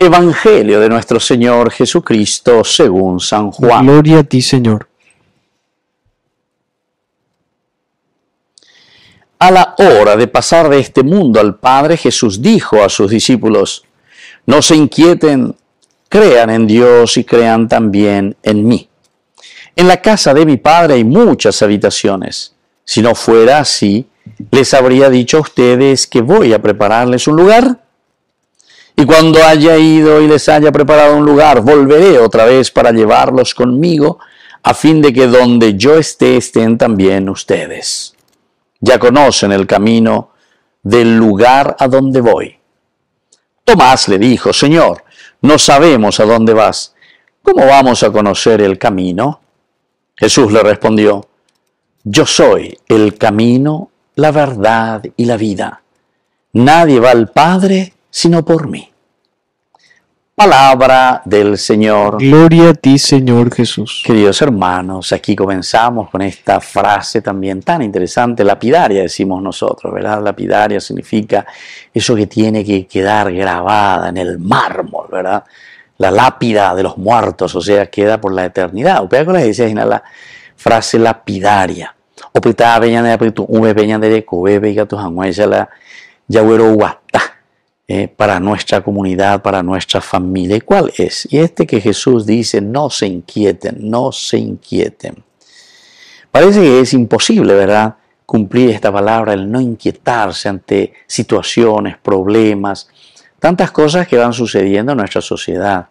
Evangelio de nuestro Señor Jesucristo según San Juan. Gloria a ti, Señor. A la hora de pasar de este mundo al Padre, Jesús dijo a sus discípulos, no se inquieten, crean en Dios y crean también en mí. En la casa de mi Padre hay muchas habitaciones. Si no fuera así, les habría dicho a ustedes que voy a prepararles un lugar. Y cuando haya ido y les haya preparado un lugar, volveré otra vez para llevarlos conmigo, a fin de que donde yo esté estén también ustedes ya conocen el camino del lugar a donde voy. Tomás le dijo, Señor, no sabemos a dónde vas. ¿Cómo vamos a conocer el camino? Jesús le respondió, Yo soy el camino, la verdad y la vida. Nadie va al Padre sino por mí. Palabra del Señor. Gloria a ti, Señor Jesús. Queridos hermanos, aquí comenzamos con esta frase también tan interesante, lapidaria decimos nosotros, ¿verdad? Lapidaria significa eso que tiene que quedar grabada en el mármol, ¿verdad? La lápida de los muertos, o sea, queda por la eternidad. Usted con la dice la frase lapidaria. O peña de la eh, para nuestra comunidad, para nuestra familia. ¿Y cuál es? Y este que Jesús dice, no se inquieten, no se inquieten. Parece que es imposible, ¿verdad? Cumplir esta palabra, el no inquietarse ante situaciones, problemas, tantas cosas que van sucediendo en nuestra sociedad.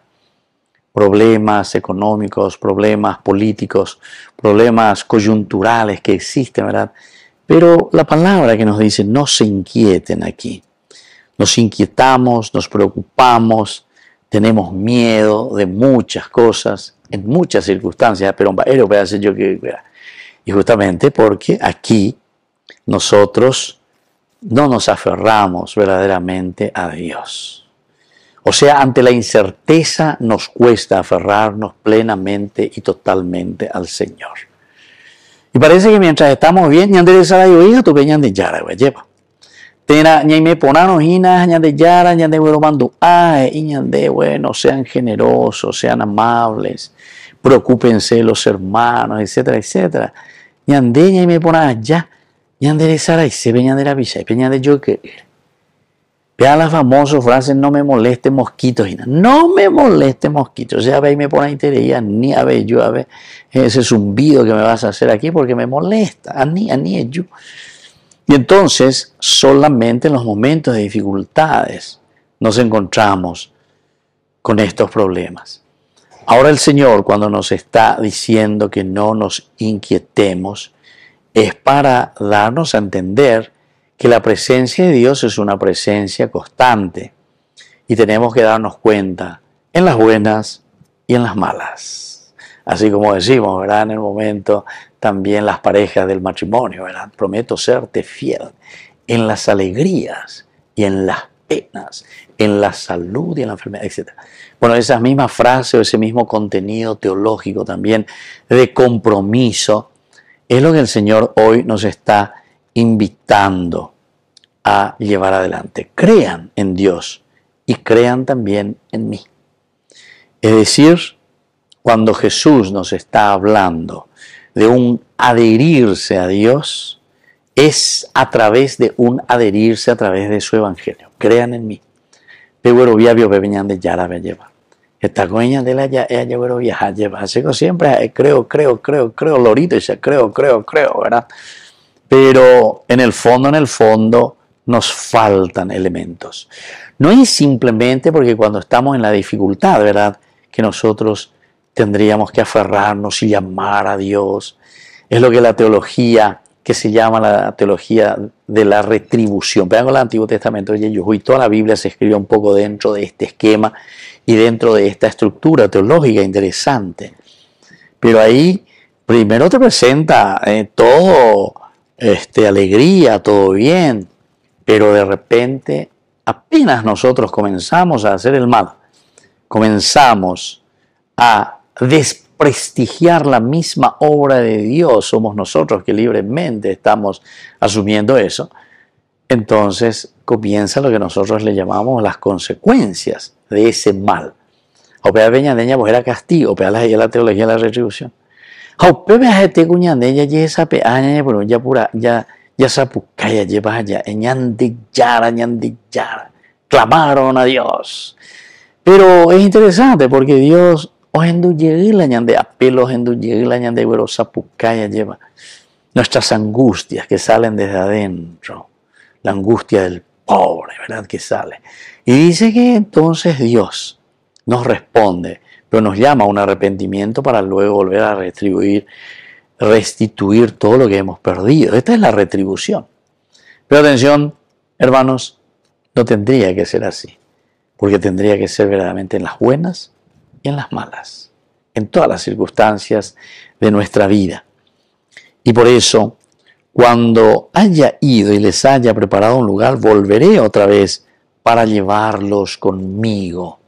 Problemas económicos, problemas políticos, problemas coyunturales que existen, ¿verdad? Pero la palabra que nos dice, no se inquieten aquí nos inquietamos, nos preocupamos, tenemos miedo de muchas cosas, en muchas circunstancias, pero un a hacer yo que... Y justamente porque aquí nosotros no nos aferramos verdaderamente a Dios. O sea, ante la incerteza nos cuesta aferrarnos plenamente y totalmente al Señor. Y parece que mientras estamos bien, ñandere sara yo hija, tu peñan de yara, lleva. Tena ñaime ponano hina de yara ñande ay y ñande bueno sean generosos, sean amables, preocúpense los hermanos, etcétera, etcétera. Ñande ñaime ponana ya, ñande de sara y se veña de la visa, peña de yo que Vea la famosa frase, no me moleste mosquitos, no me moleste mosquitos. O sea, ve y me pone interés, ni a ver, yo a ver ese zumbido que me vas a hacer aquí porque me molesta, a ni, a ni yo. Y entonces solamente en los momentos de dificultades nos encontramos con estos problemas. Ahora el Señor cuando nos está diciendo que no nos inquietemos es para darnos a entender que la presencia de Dios es una presencia constante y tenemos que darnos cuenta en las buenas y en las malas. Así como decimos, ¿verdad? En el momento también las parejas del matrimonio, ¿verdad? Prometo serte fiel en las alegrías y en las penas, en la salud y en la enfermedad, etc. Bueno, esa misma frase o ese mismo contenido teológico también de compromiso es lo que el Señor hoy nos está invitando a llevar adelante. Crean en Dios y crean también en mí. Es decir, cuando Jesús nos está hablando de un adherirse a Dios es a través de un adherirse a través de su evangelio. Crean en mí. Pero viabio bebeñan de yara lleva. Esta coña de la ya ella viaja lleva. Así que siempre eh, creo, creo, creo, creo, lorito y creo, creo, creo, ¿verdad? Pero en el fondo, en el fondo, nos faltan elementos. No es simplemente porque cuando estamos en la dificultad, ¿verdad? Que nosotros tendríamos que aferrarnos y llamar a Dios. Es lo que la teología, que se llama la teología de la retribución. Vean el Antiguo Testamento de y toda la Biblia se escribe un poco dentro de este esquema y dentro de esta estructura teológica interesante. Pero ahí primero te presenta eh, todo, este, alegría, todo bien, pero de repente apenas nosotros comenzamos a hacer el mal, comenzamos a desprestigiar la misma obra de Dios, somos nosotros que libremente estamos asumiendo eso, entonces comienza lo que nosotros le llamamos las consecuencias de ese mal. Opea peñandeña pues era castigo, opea la, la teología de la retribución. Opea me este cuñandeña y esa peaña pero ya pura ya ya sapucaya lleva allá ñandillara ñandillara clamaron a Dios. Pero es interesante porque Dios os la ñande apelos la ñande sapucaya lleva nuestras angustias que salen desde adentro, la angustia del pobre, ¿verdad? Que sale. Y dice que entonces Dios nos responde, pero nos llama a un arrepentimiento para luego volver a retribuir, restituir todo lo que hemos perdido. Esta es la retribución. Pero atención, hermanos, no tendría que ser así, porque tendría que ser verdaderamente en las buenas en las malas, en todas las circunstancias de nuestra vida. Y por eso, cuando haya ido y les haya preparado un lugar, volveré otra vez para llevarlos conmigo.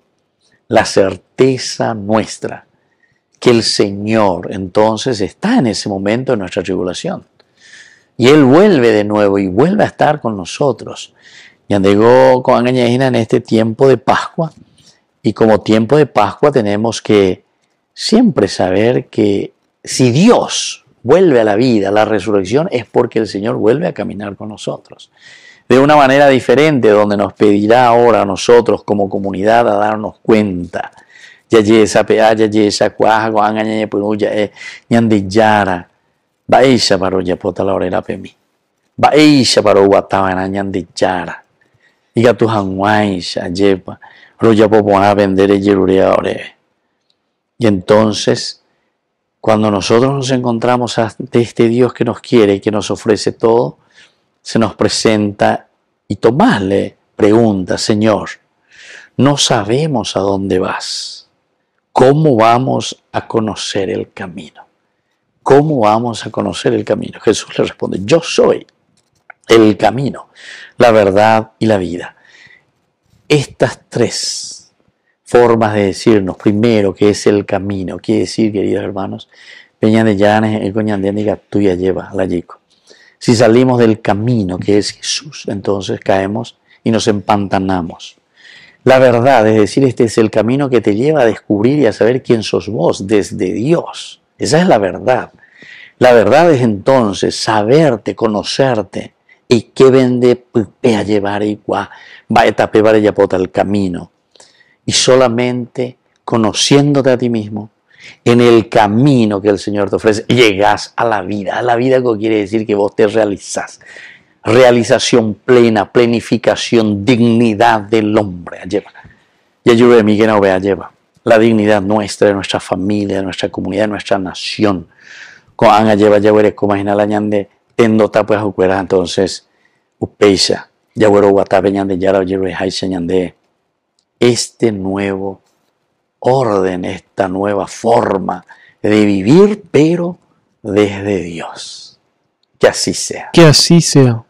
La certeza nuestra que el Señor entonces está en ese momento de nuestra tribulación. Y Él vuelve de nuevo y vuelve a estar con nosotros. Y llegó con en este tiempo de Pascua. Y como tiempo de Pascua tenemos que siempre saber que si Dios vuelve a la vida, a la resurrección, es porque el Señor vuelve a caminar con nosotros de una manera diferente, donde nos pedirá ahora a nosotros como comunidad a darnos cuenta. Ya esa pea, ya esa cuaja, guanga, ña puruya, eh, ñandillara, baisha paro ya pota la orera pemi. Baisha paro guatabana ñandillara. Iga tu hanguaisha, yepa, roya popona vender yerurea ore. Y entonces, cuando nosotros nos encontramos ante este Dios que nos quiere y que nos ofrece todo, se nos presenta y Tomás le pregunta, Señor, no sabemos a dónde vas. ¿Cómo vamos a conocer el camino? ¿Cómo vamos a conocer el camino? Jesús le responde, yo soy el camino, la verdad y la vida. Estas tres formas de decirnos, primero, que es el camino, quiere decir, queridos hermanos, Peña de Llanes, el coñan de tuya lleva la yico. Si salimos del camino que es Jesús, entonces caemos y nos empantanamos. La verdad, es decir, este es el camino que te lleva a descubrir y a saber quién sos vos desde Dios. Esa es la verdad. La verdad es entonces saberte, conocerte y qué vende a llevar y va a tapear y el camino. Y solamente conociéndote a ti mismo, en el camino que el Señor te ofrece, llegas a la vida. A la vida que quiere decir que vos te realizás. Realización plena, plenificación, dignidad del hombre. Lleva. Y ayude mi que no vea, lleva. La dignidad nuestra, de nuestra familia, de nuestra comunidad, de nuestra nación. Con lleva, ya veré como imagina tendo tapuas jucuera, entonces, upeisa, ya veré guatape ñande, ya la lleve, ñande. Este nuevo orden, esta nueva forma de vivir, pero desde Dios. Que así sea. Que así sea.